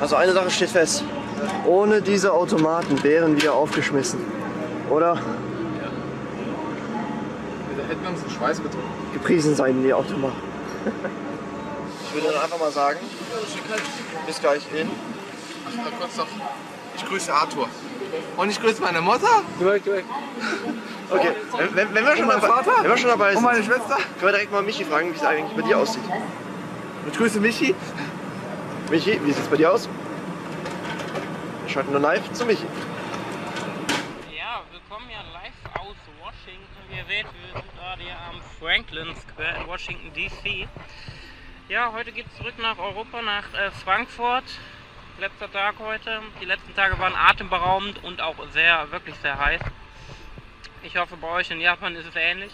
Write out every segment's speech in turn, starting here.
Also eine Sache steht fest. Ohne diese Automaten wären wir aufgeschmissen. Oder? Da hätten wir uns den Schweiß getrunken. Gepriesen seien die Automaten. Ich würde dann einfach mal sagen, bis gleich in. Ach, mal kurz noch. Ich grüße Arthur. Und ich grüße meine Mutter. Okay, wenn, wenn, wir schon mein dabei, Vater? wenn wir schon dabei Und sind, meine Schwester. können wir direkt mal Michi fragen, wie es eigentlich bei dir aussieht. Ich grüße Michi. Michi, wie sieht es bei dir aus? Wir schalten nur live zu Michi. Ja, wir kommen ja live aus Washington. Wie ihr seht, wir sind gerade hier am Franklin Square in Washington DC. Ja, heute geht es zurück nach Europa, nach äh, Frankfurt. Letzter Tag heute. Die letzten Tage waren atemberaubend und auch sehr, wirklich sehr heiß. Ich hoffe, bei euch in Japan ist es ähnlich.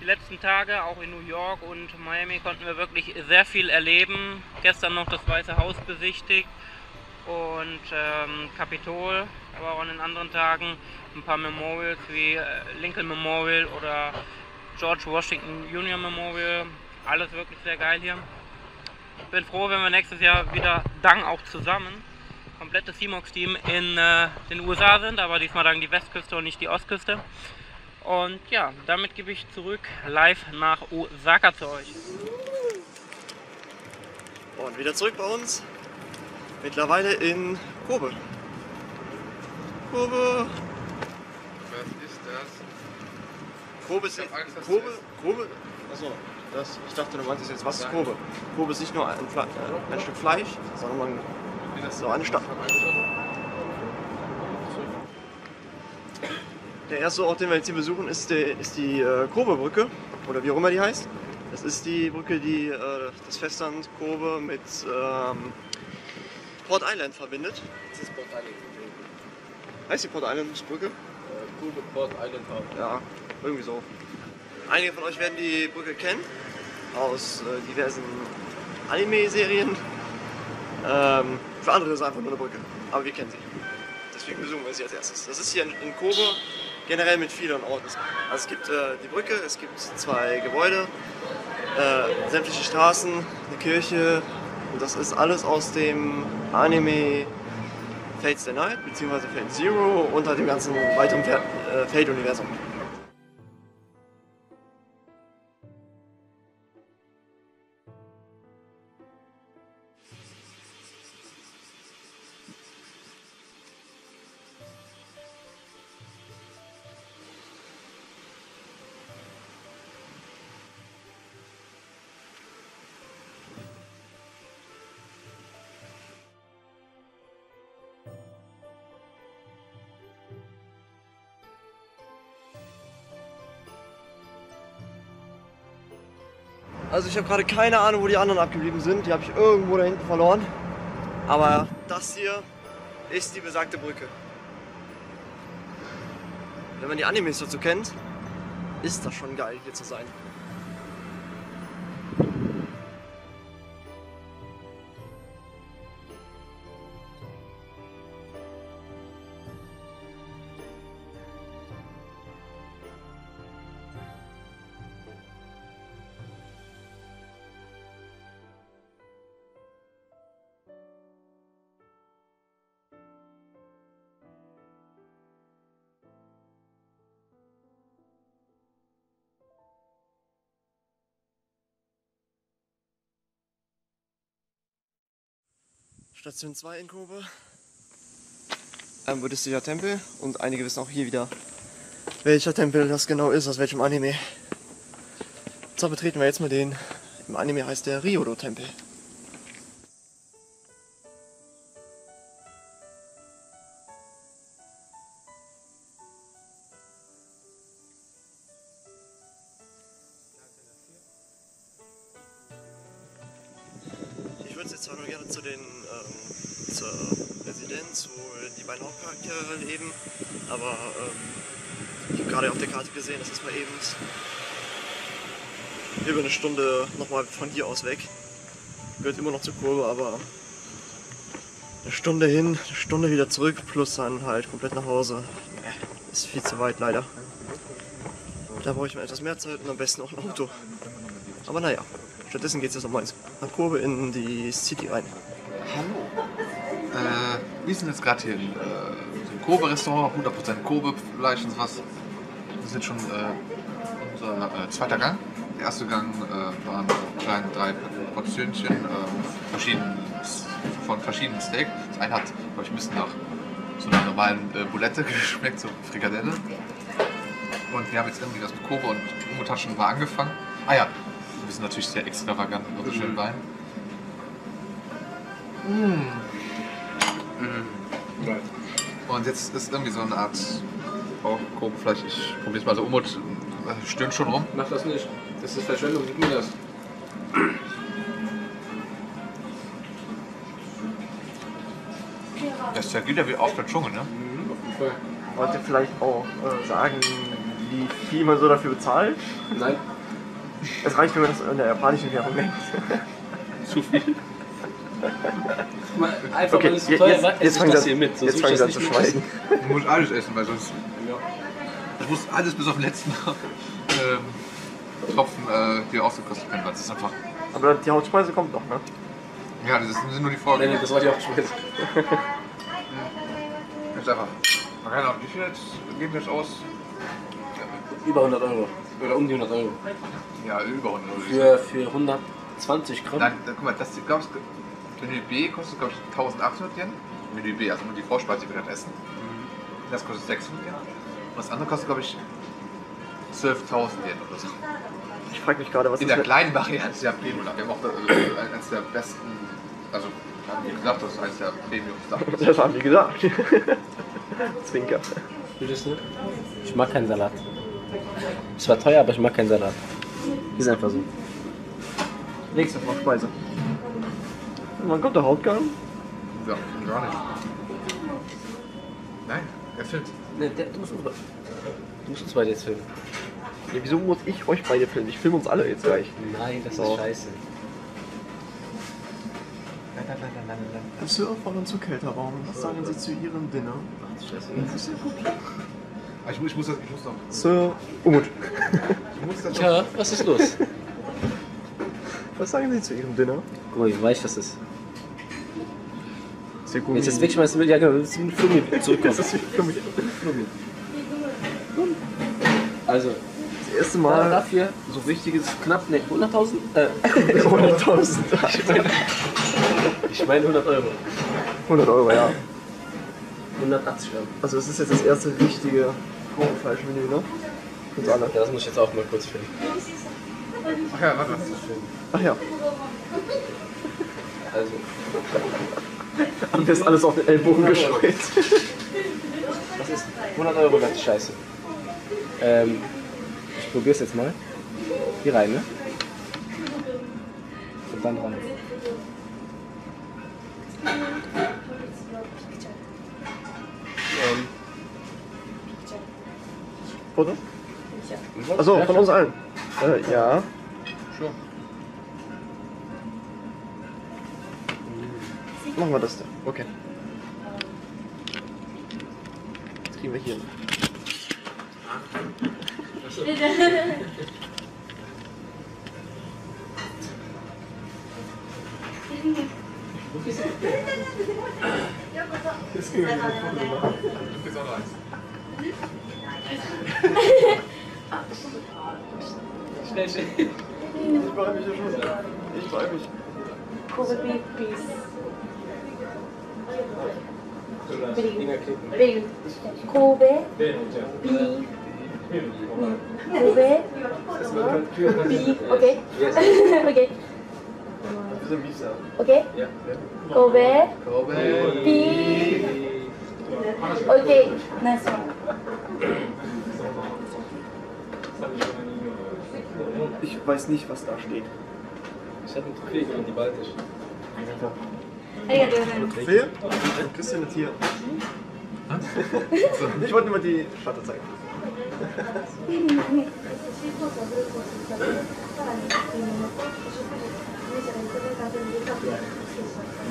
Die letzten Tage, auch in New York und Miami, konnten wir wirklich sehr viel erleben. Gestern noch das Weiße Haus besichtigt und ähm, Kapitol, aber auch an den anderen Tagen ein paar Memorials wie äh, Lincoln Memorial oder George Washington Union Memorial. Alles wirklich sehr geil hier. Ich bin froh, wenn wir nächstes Jahr wieder Dang auch zusammen, komplettes Seamox-Team in äh, den USA sind, aber diesmal dann die Westküste und nicht die Ostküste. Und ja, damit gebe ich zurück live nach Osaka zu euch. Und wieder zurück bei uns. Mittlerweile in Kobe. Kobe. Was ist das? Kobe ist Angst, Kobe. Kobe. Achso, das. Ich dachte, du meintest jetzt, was ist Kobe? Kobe ist nicht nur ein, Fle äh, ein Stück Fleisch, sondern man, so eine Stadt. Der erste Ort, den wir jetzt hier besuchen, ist, der, ist die äh, Kobe-Brücke. Oder wie auch immer die heißt. Das ist die Brücke, die äh, das Festland Kobe mit ähm, Port Island verbindet. Das ist Port Island. Heißt die Port Island Brücke? Äh, Kobe Port Island Hafen. Ja, irgendwie so. Einige von euch werden die Brücke kennen aus äh, diversen Anime-Serien. Ähm, für andere ist es einfach nur eine Brücke, aber wir kennen sie. Deswegen besuchen wir sie als erstes. Das ist hier in, in Kobe generell mit vielen Orten. Also es gibt äh, die Brücke, es gibt zwei Gebäude, äh, sämtliche Straßen, eine Kirche. Und das ist alles aus dem Anime Fate Stay Night bzw. Fate Zero unter dem ganzen Fer- äh, Fate-Universum. Also ich habe gerade keine Ahnung, wo die anderen abgeblieben sind. Die habe ich irgendwo da hinten verloren. Aber das hier ist die besagte Brücke. Wenn man die Animes dazu kennt, ist das schon geil, hier zu sein. Station 2 in Kobe. Ein buddhistischer Tempel und einige wissen auch hier wieder, welcher Tempel das genau ist, aus welchem Anime. So betreten wir jetzt mal den. Im Anime heißt der Ryodo-Tempel. Zur Residenz, wo die beiden Hauptcharaktere leben, aber ähm, ich habe gerade auf der Karte gesehen, das ist mal eben über eine Stunde nochmal von hier aus weg. Gehört immer noch zur Kurve, aber eine Stunde hin, eine Stunde wieder zurück, plus dann halt komplett nach Hause. Nee, Ist viel zu weit leider. Da brauche ich mal etwas mehr Zeit und am besten auch ein Auto. Aber naja, stattdessen geht es jetzt nochmal nach Kurve in die City rein. Hallo. Äh, wir sind jetzt gerade hier in äh, so Kobe-Restaurant, 100% Kobe-Fleisch und sowas. Wir sind schon äh, unser äh, zweiter Gang. Der erste Gang äh, waren kleine drei Portionchen äh, verschiedenen, von verschiedenen Steak. Das eine hat, glaube ich, ein bisschen nach so einer normalen äh, Bulette geschmeckt, so Frikadelle. Und wir haben jetzt irgendwie das mit Kobe und Umutaschen war angefangen. Ah ja, wir sind natürlich sehr extravagant mit unserem schönen Wein. Und jetzt ist irgendwie so eine Art auch Kobefleisch. Ich probiere es mal so um und äh, stöhnt schon rum. Mach das nicht. Das ist Verschwendung. Gib mir das. Das zergeht ja wie auf der Zunge, ne? Mhm, auf jeden Fall. Wollt ihr vielleicht auch äh, sagen, wie viel man so dafür bezahlt? Nein. Es reicht, wenn man das in der japanischen Währung nennt. Zu viel. Einfach Okay, weil es so jetzt, teuer jetzt, war, jetzt esse ich fangen das hier mit. Sonst jetzt fangen ich sie das an zu schweigen. Du musst alles essen, weil sonst. Ja. Ich muss alles bis auf den letzten ähm, Tropfen äh, dir ausgekostet werden, weil es ist einfach. Aber die Hauptspeise kommt noch, ne? Ja, das sind nur die Nee, Folgen. nee, das war die auch jetzt. Das ist einfach. Keine Ahnung, wie viel jetzt geben wir jetzt aus? Über 100 Euro. Oder um die 100 Euro. Ja, über 100 Euro. Für, für 120 Gramm. Nein, guck mal, das glaub ich, Menü B kostet, glaube ich, 1800 Yen. Menü B, also nur die Vorspeise, die wir dann essen. Das kostet 600 Yen. Und das andere kostet, glaube ich, 12.000 Yen oder so. Ich frage mich gerade, was In der mit, kleinen Variante der Premium. Wir haben auch äh, eines der besten, also haben wir gesagt, das ist eines der Premium-Sachen. Das haben die gesagt. Zwinker. Du das nicht? Ich mag keinen Salat. Es war teuer, aber ich mag keinen Salat. Ist einfach so. Nächste Vorspeise. Wann kommt der Hauptgang? Ja, gar nicht. Nein, er filmt. Nee, der, du, musst uns, du musst uns beide jetzt filmen. Ja, wieso muss ich euch beide filmen? Ich filme uns alle jetzt gleich. Nein, das Doch. ist scheiße. Sir von und Zuhälterraum, was sagen Sie zu Ihrem Dinner? Ach, scheiße. Das ist ja gut. Ah, Ich muss, ich muss das, ich muss noch. Sir Umut, Ich muss das. Tja, was ist los? was sagen Sie zu Ihrem Dinner? Guck mal, wie weich das ist. Sehr gut. Jetzt das wegschmeißen will, ja genau, das ist ein Flummi zurückkommen. Das ist für mich Flummi. Also, das erste da, Mal dafür so wichtiges knapp, ne, 100.000? Äh, 100.000. ich meine 100 Euro. 100 Euro, ja. 180 Euro. Also das ist jetzt das erste richtige Fleischmenü, ne? Uns alle. Ja, das muss ich jetzt auch mal kurz filmen. Ach ja, warte. Ach ja, Also, haben wir jetzt alles auf den Ellbogen gescheut. das ist 100 Euro ganz scheiße. Ähm, ich probier's jetzt mal. Hier rein, ne? Und dann rein. Ähm, Foto? Achso, von uns allen. Äh, ja. Machen wir das dann. Okay. Jetzt kriegen wir hier. Schnell, schnell. Ich freue mich ja schon. Ich freue mich. Kobe beef Finger klicken. Very good. Kobe beef. Mm. Kobe beef. Okay. Okay. Okay. Kobe Kobe. beef. Okay. Nice one. Ich weiß nicht, was da steht. Ich hatte einen Krieg in die Baltisch. Arigatou gozaimasu. Phil? Und Christian ist hier. Ich wollte nur mal die Stadt zeigen.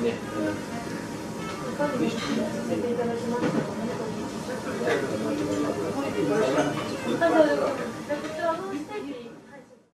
Nee. Nicht.